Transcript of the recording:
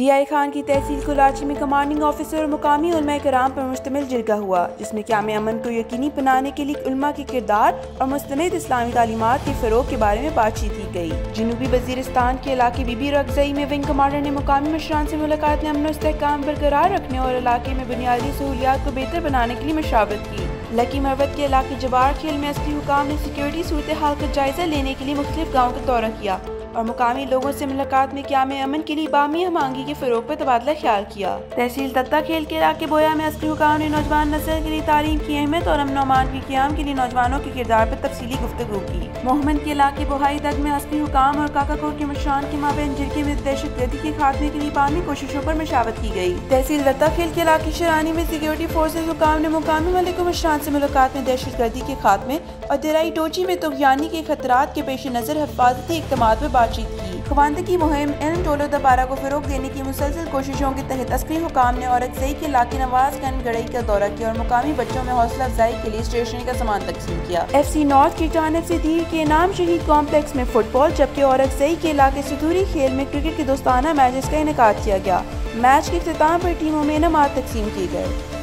D I Khan की तहसील कुलाची में commanding officer और मुकामी उलमा कराम पर मुश्तमिल जिरगा हुआ, जिसमें क्याम अमन को यकीनी बनाने के लिए उलमा के किरदार और मुस्तद इस्लामी तालीमत के फ़रोग के बारे में बातचीत की गई। जनूबी वजीरस्तान के इलाके बीबी रगजई में विंग कमांडर ने मुकामी मशरान से मुलाकात में अमन इसकाम बरकरार रखने और इलाके में बुनियादी सहूलियात को बेहतर बनाने के लिए मशावत की। लकी मरवत के इलाके जवार खेल में असली हुकाम ने सिक्योरिटी सूरत हाल का जायजा लेने के लिए मुख्तलिफ़ गाँव का दौरा किया। और मुकामी लोगों से मुलाकात में क्या में अमन के लिए बामी हमांगी के फरोग पर तबादला ख्याल किया? तहसील तत्ता खेल के इलाके बोया में असली हुकाम ने नौजवान नस्ल के लिए तालीम की अहमियत और अमन अमान की क्याम के लिए नौजवानों के किरदार पर तफसीली गुफ्तु की। मोहम्मद के इलाके बोहाई तक में असली हुकाम और काकाकोट के मशान के माबेन जिरके में दहशत गर्दी के खात्मे के लिए बामी कोशिशों पर मशावत की गई। तहसील दत्ता खेल के इलाके शरानी में सिक्योरिटी फोर्सेज हुकाम ने मुकामी मलिक मशान से मुलाकात में दहशत गर्दी के खात्मे और दिराई टोची में तुगयानी के खतरा के पेश नज़र हफाजती इकदाम बातचीत की। खवानदगी मुहिम इन टोलो दबारा को फ़रोग देने की मुसलसल कोशिशों के तहत अस्करी हुकाम ने और सही के इलाके नवाज़ गन गड़ई का दौरा किया और मुकामी बच्चों में हौसला अफजाई के लिए स्टेशनरी का सामान तकसीम किया। एफ़ सी नॉर्थ की जानब से धीर के नाम शहीद कॉम्प्लेक्स में फुटबॉल, जबकि और सही के इलाके सदूरी खेल में क्रिकेट के दोस्ताना मैचेस का इनका किया गया। मैच के अख्ताम पर टीमों में इनाम तकसीम किए गए।